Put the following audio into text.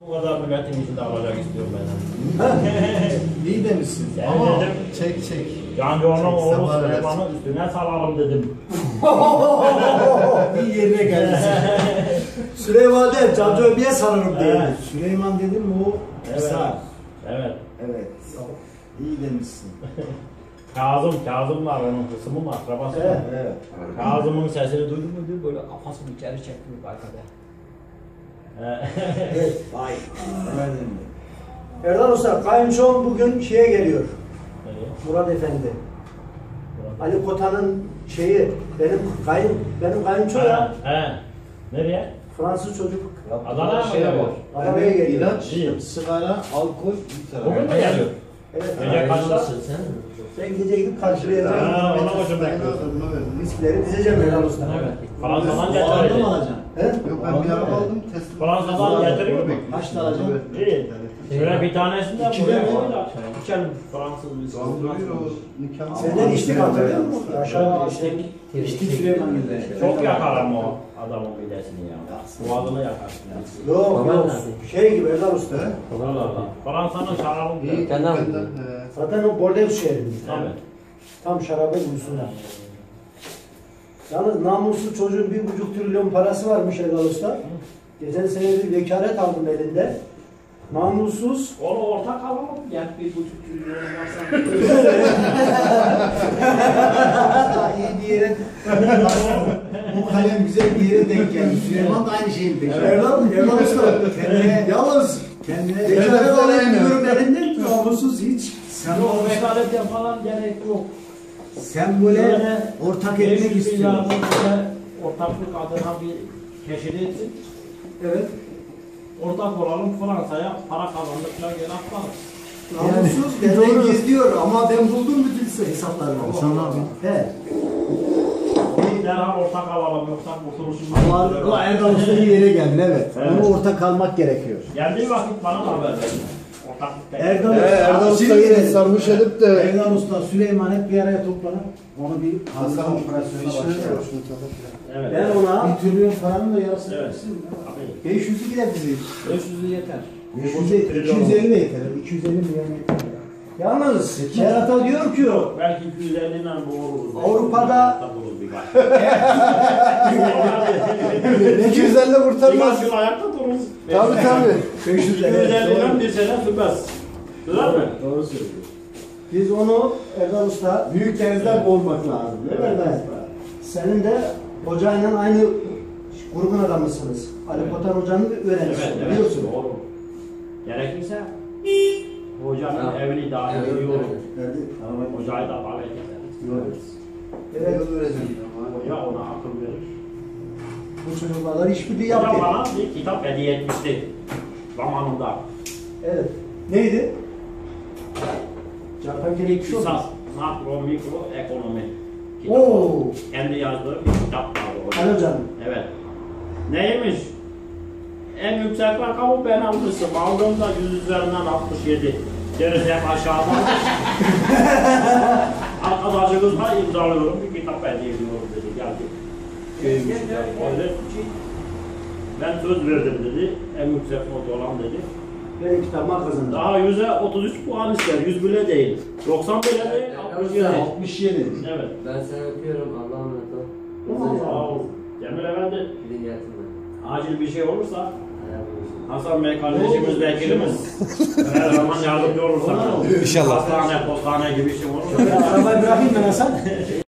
Bu kadar milletin içinde alacak istiyorum ben. İyi demişsin. Ama dedim. çek çek. Yani onun oğlu Sabah evet. Süleyman'ı üstüne salalım dedim. bir yerine geldi. Süleyman der, Cancı Öbi'ye diye. Evet. Süleyman dedim mi o Evet. kısa. Evet. Evet. İyi demişsin. Kazım, Kazım var onun kısmı mı akrabası? Evet. Evet. Kazım'ın sesini duydun mu diyor böyle kafasını içeri çekmiyor arkada. Evet. Vay. Efendim. Erdal Usta, kayınçom bugün şeye geliyor. Evet. Murat Efendi. Ali Kota'nın şeyi, benim kayın, benim kayınço ya. He. Nereye? Fransız çocuk. Adana'ya mı Şey geliyor? var. Adana'ya geliyor. İlaç, sigara, alkol bir taraf. Bugün mü geliyor? Evet. Gece kaçta? Ben gece gidip karşılayacağım. Ha, ona adamına verdim. Riskleri dizeceğim Erdal Usta. Evet. Mı getirecek. alacaksın? He? Yok ben bir araba aldım. Tesla. Fransa'dan getiriyor mu? Kaçta alacaksın? İyi. Şöyle bir tanesini de İki buraya de mi? koy da. İçelim Fransız bir. Senden içtik hatırlıyor musun? Aşağı içtik. İçtik Süleyman gibi. Çok yakar ama o adamın midesini ya. Boğazını yakar. Yok yok. Şey gibi Erdal Usta. Allah Allah. Fransa'nın şarabı İyi. e, Zaten o Bordeaux şehri. Evet. Tam şarabı buyursunlar. Yalnız namussuz çocuğun bir buçuk trilyon parası varmış Erdal Usta. Geçen sene bir vekalet aldım elinde. Namussuz. Onu ortak alalım. Yani bir buçuk trilyon varsa. iyi bir yere bu kalem güzel bir yere denk geldi. Süleyman da aynı şeyin peşinde. Erdal, Erdal Usta. Kendine, Yalnız kendine vekalet alıp aynı. gidiyorum elinden namussuz hiç. Sen o vekaletten falan gerek yok. sembole ortak etmek 500 istiyor. milyar bize ortaklık adına bir keşif etsin. Evet. Ortak olalım Fransa'ya para kazandıklar geri atalım. Namussuz Yani benden gizliyor ama ben buldum bütün hesaplarını. Ne yapıyorsun? He. Derhal ortak alalım yoksa kurtuluşumuz. Ama o Erdal Usta iyi yere geldin evet. Evet. Onu ortak almak gerekiyor. Geldiği vakit bana haber verin. Erdal Ee, Erdal Usta Usta'yı yine sarhoş edip de Erdal Usta, Süleyman hep bir araya toplanıp onu bir Hasan operasyonuna başlayalım. Evet. Ben ona bir trilyon paranın da yarısını Evet. versin. Tabii. 500'ü gider bizi. 500'ü yeter. 500'e 250 de yeter. 250 milyon yeter. yalnız Serhat'a diyor ki Yok belki 250 ile boğuluruz. Avrupa'da- birkaç. 250 kurtarmaz. Birkaç yıl ayakta dururuz. Tabii tabii. 500 250 ile bir sene sürmez. Sürer mi? Doğru söylüyor. Biz onu Erdal Usta Büyük denizden olmak lazım. Değil mi Evet. Erdal Usta? senin de hocayla aynı grubun adamısınız. Ali Evet. Potan hocanın bir öğrencisi Evet, evet. biliyorsun. Doğru. Gerekirse hocanın Ha. evini dahil Evet, ediyorum. Nerede? Araba Hocayı da davet ederiz. Evet. Evet. Hoca ona akıl verir. Bu çocuklarla işbirliği Hocam yaptı. bana bir kitap hediye etmişti. Zamanında. Evet. Neydi? Ekşi oldu. Kısas, makro, mikro, ekonomi. kitabı. Oo. Kendi yazdığı bir kitap vardı hocam. Ali hocam. Evet. Neymiş? En yüksek rakamı ben almışım. Aldığımda 100 üzerinden 67. Gerisi hep aşağıda. Arkadaşınızla imzalıyorum. Bir kitap hediye ediyorum dedi. Geldi. Ben söz verdim dedi. En yüksek not olan dedi. Benim kitabıma kazandı. Daha 100'e 33 puan ister. 100 bile değil. 90 bile değil. 67. 67. Evet. Ben seni öpüyorum. Allah'a emanet ol. Sağ ol. Cemil Efendi. Gidin gelsin ben. Acil bir şey olursa. Hasan Bey kardeşimiz vekilimiz. Her zaman yardımcı olursa. Olur. İnşallah. Hastane, postane gibi şey olursa. Arabayı bırakayım ben Hasan.